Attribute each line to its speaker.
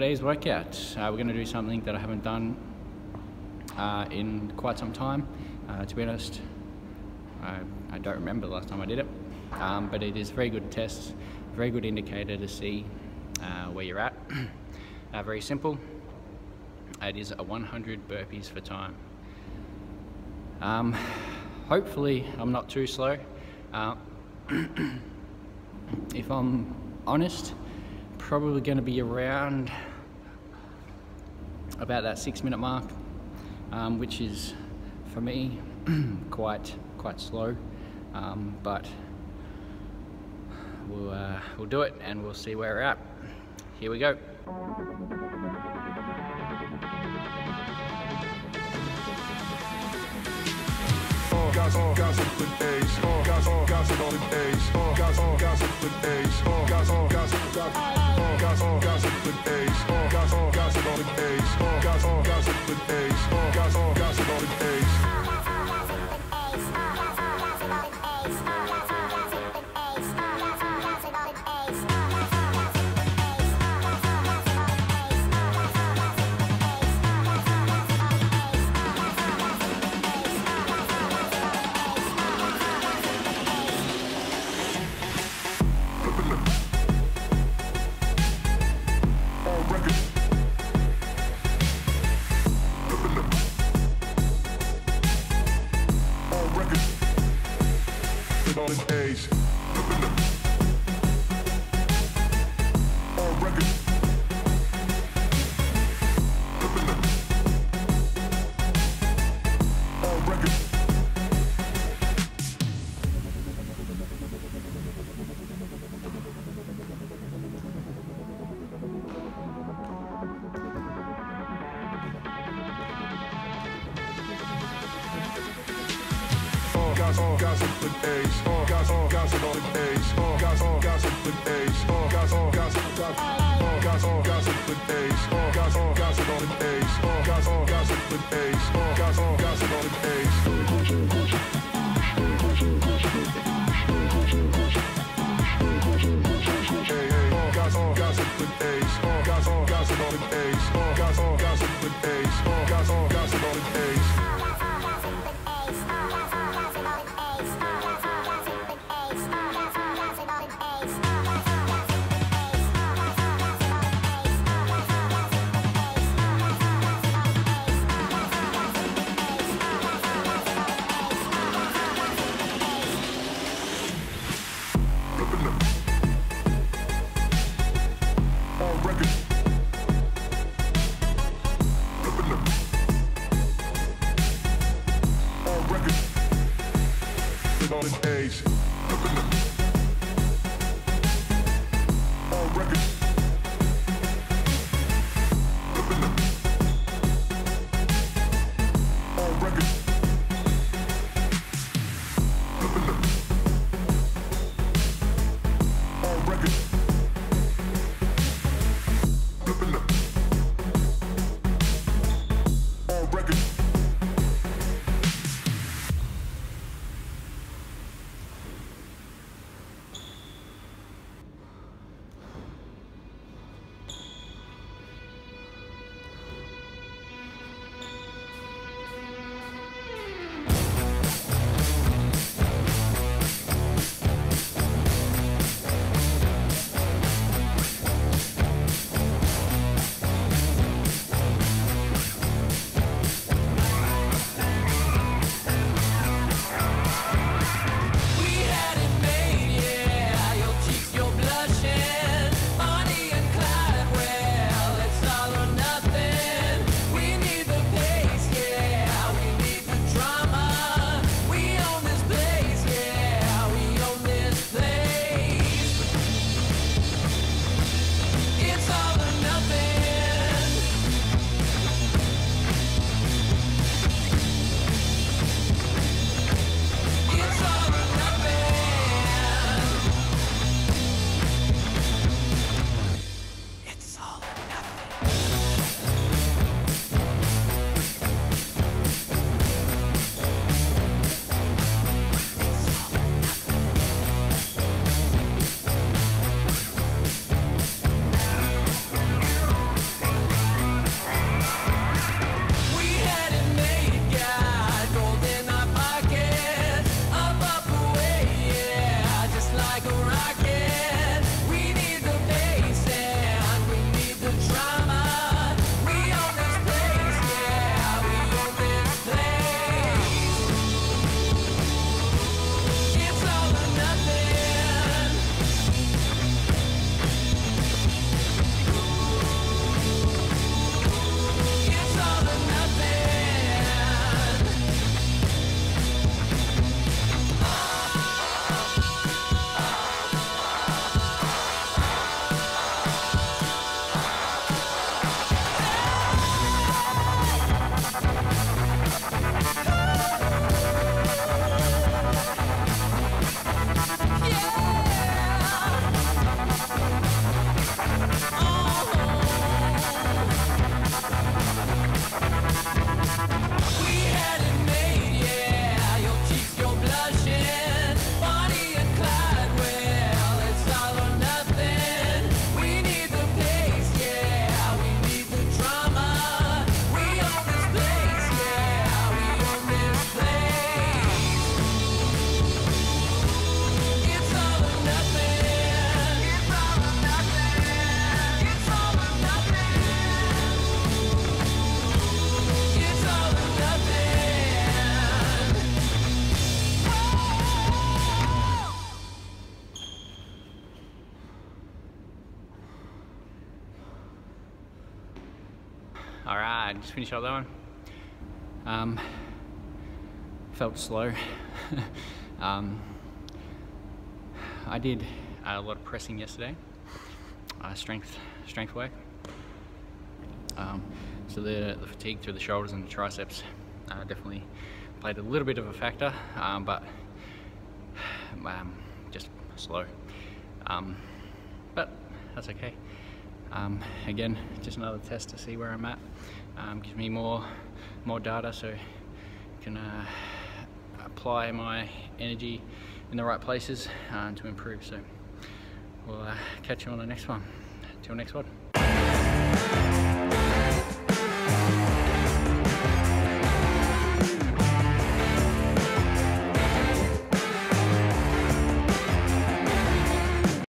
Speaker 1: today's workout, uh, we're going to do something that I haven't done uh, in quite some time. Uh, to be honest, I, I, don't remember the last time I did it, um, but it is a very good test, very good indicator to see uh, where you're at. Uh, very simple. It is a 100 burpees for time. Um, hopefully, I'm not too slow. Uh, if I'm honest, probably going to be around about that six minute mark, um, which is for me quite quite slow, um, but we'll uh, we'll do it and we'll see where we're at. Here we go. Gossip, gossip with Ace. Gossip, golden age. Gossip, gossip with Ace. Oh, gossip, oh, gossip with Ace. Oh, gossip, oh, gossip with Ace. Oh, gossip, gossip, gossip. Oh, gossip, gossip with Ace. Oh, gossip, oh, gossip with Ace. Oh, gossip, gossip with Ace. Oh, gossip, gossip finish up that one. Um, felt slow. um, I did a lot of pressing yesterday, uh, strength strength work. Um, so the, the, fatigue through the shoulders and the triceps uh, definitely played a little bit of a factor, um, but um, just slow. Um, but that's okay. Um, again, just another test to see where I'm at. Um, gives me more more data so I can uh, apply my energy in the right places uh, to improve. So we'll uh, catch you on the next one. Till next one.